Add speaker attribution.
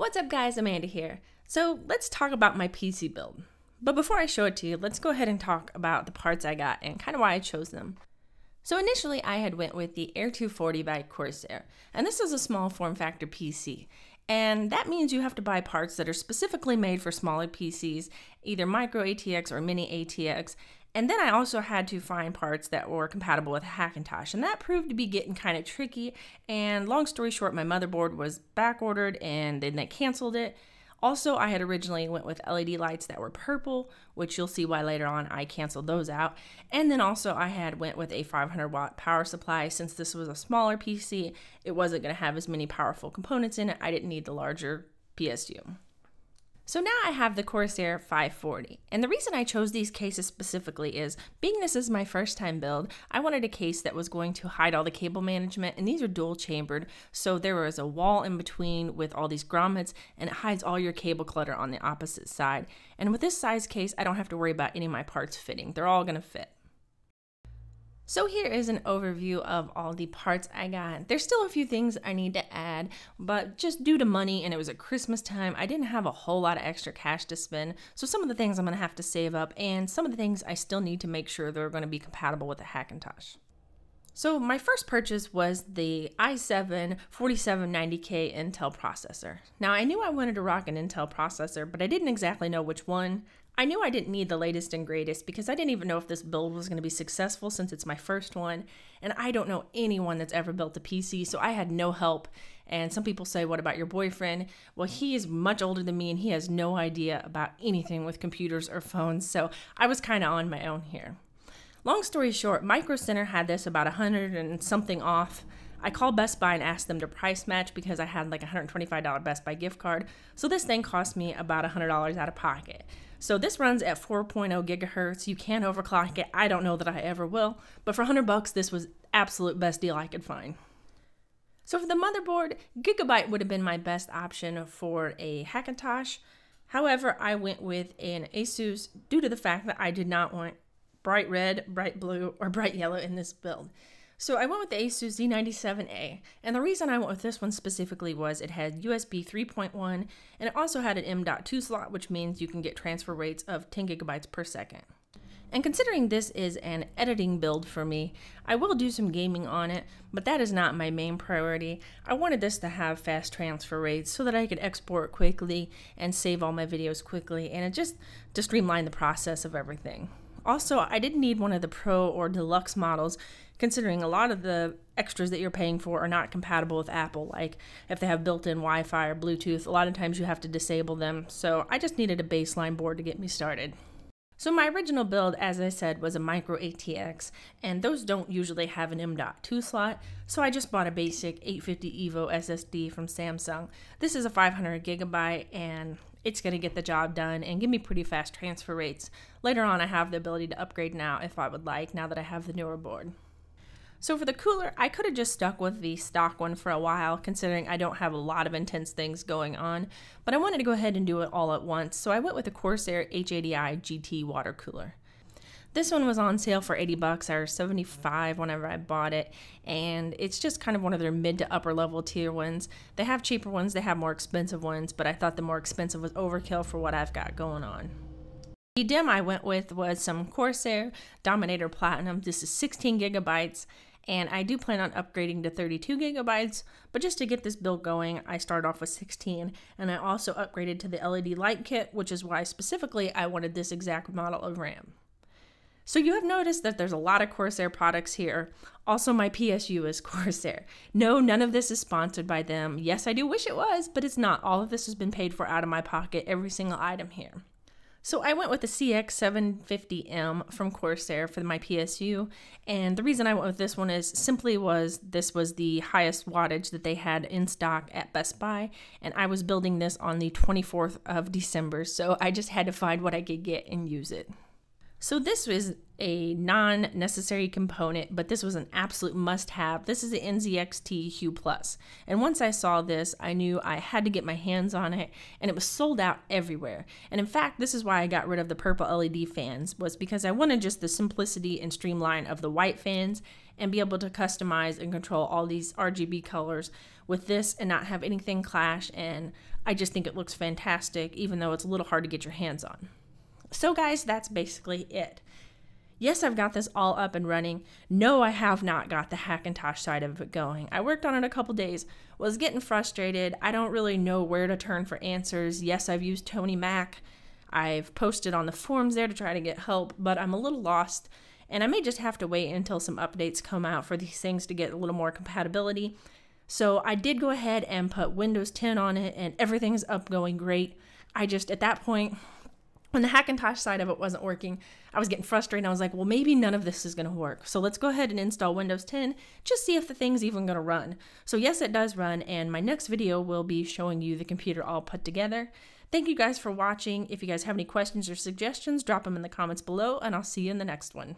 Speaker 1: What's up guys, Amanda here. So let's talk about my PC build. But before I show it to you, let's go ahead and talk about the parts I got and kind of why I chose them. So initially I had went with the Air 240 by Corsair, and this is a small form factor PC. And that means you have to buy parts that are specifically made for smaller PCs, either micro ATX or mini ATX. And then I also had to find parts that were compatible with Hackintosh, and that proved to be getting kind of tricky. And long story short, my motherboard was back ordered and then they canceled it. Also, I had originally went with LED lights that were purple, which you'll see why later on I canceled those out. And then also I had went with a 500 watt power supply since this was a smaller PC, it wasn't going to have as many powerful components in it. I didn't need the larger PSU. So now I have the Corsair 540. And the reason I chose these cases specifically is, being this is my first time build, I wanted a case that was going to hide all the cable management, and these are dual chambered, so there was a wall in between with all these grommets, and it hides all your cable clutter on the opposite side. And with this size case, I don't have to worry about any of my parts fitting. They're all gonna fit. So here is an overview of all the parts I got. There's still a few things I need to add, but just due to money and it was at Christmas time, I didn't have a whole lot of extra cash to spend. So some of the things I'm gonna have to save up and some of the things I still need to make sure they're gonna be compatible with the Hackintosh. So my first purchase was the i7 4790K Intel processor. Now I knew I wanted to rock an Intel processor, but I didn't exactly know which one. I knew I didn't need the latest and greatest because I didn't even know if this build was going to be successful since it's my first one, and I don't know anyone that's ever built a PC, so I had no help. And some people say, What about your boyfriend? Well, he is much older than me and he has no idea about anything with computers or phones, so I was kind of on my own here. Long story short, Micro Center had this about a hundred and something off. I called Best Buy and asked them to price match because I had like a $125 Best Buy gift card. So this thing cost me about $100 out of pocket. So this runs at 4.0 gigahertz. You can overclock it. I don't know that I ever will, but for 100 bucks, this was absolute best deal I could find. So for the motherboard, Gigabyte would have been my best option for a Hackintosh. However, I went with an Asus due to the fact that I did not want bright red, bright blue, or bright yellow in this build. So I went with the Asus Z97A, and the reason I went with this one specifically was it had USB 3.1, and it also had an M.2 slot, which means you can get transfer rates of 10 gigabytes per second. And considering this is an editing build for me, I will do some gaming on it, but that is not my main priority. I wanted this to have fast transfer rates so that I could export quickly and save all my videos quickly, and it just to streamline the process of everything. Also, I didn't need one of the Pro or Deluxe models, considering a lot of the extras that you're paying for are not compatible with Apple. Like if they have built in Wi Fi or Bluetooth, a lot of times you have to disable them. So I just needed a baseline board to get me started. So my original build, as I said, was a micro ATX, and those don't usually have an M.2 slot, so I just bought a basic 850 EVO SSD from Samsung. This is a 500 gigabyte, and it's going to get the job done and give me pretty fast transfer rates. Later on, I have the ability to upgrade now if I would like, now that I have the newer board. So for the cooler, I could have just stuck with the stock one for a while, considering I don't have a lot of intense things going on, but I wanted to go ahead and do it all at once, so I went with the Corsair H80i GT water cooler. This one was on sale for 80 bucks or 75 whenever I bought it, and it's just kind of one of their mid to upper level tier ones. They have cheaper ones, they have more expensive ones, but I thought the more expensive was overkill for what I've got going on. The DIMM I went with was some Corsair Dominator Platinum. This is 16 gigabytes, and I do plan on upgrading to 32 gigabytes, but just to get this build going, I started off with 16, and I also upgraded to the LED light kit, which is why specifically I wanted this exact model of RAM. So you have noticed that there's a lot of Corsair products here. Also, my PSU is Corsair. No, none of this is sponsored by them. Yes, I do wish it was, but it's not. All of this has been paid for out of my pocket, every single item here. So I went with the CX750M from Corsair for my PSU, and the reason I went with this one is simply was this was the highest wattage that they had in stock at Best Buy, and I was building this on the 24th of December, so I just had to find what I could get and use it. So this was a non-necessary component, but this was an absolute must-have. This is the NZXT Hue Plus. And once I saw this, I knew I had to get my hands on it, and it was sold out everywhere. And in fact, this is why I got rid of the purple LED fans, was because I wanted just the simplicity and streamline of the white fans, and be able to customize and control all these RGB colors with this and not have anything clash. And I just think it looks fantastic, even though it's a little hard to get your hands on. So, guys, that's basically it. Yes, I've got this all up and running. No, I have not got the Hackintosh side of it going. I worked on it a couple days, was getting frustrated. I don't really know where to turn for answers. Yes, I've used Tony Mac. I've posted on the forums there to try to get help, but I'm a little lost and I may just have to wait until some updates come out for these things to get a little more compatibility. So I did go ahead and put Windows 10 on it and everything's up going great. I just, at that point, when the Hackintosh side of it wasn't working, I was getting frustrated. I was like, well, maybe none of this is going to work. So let's go ahead and install Windows 10, just see if the thing's even going to run. So yes, it does run, and my next video will be showing you the computer all put together. Thank you guys for watching. If you guys have any questions or suggestions, drop them in the comments below, and I'll see you in the next one.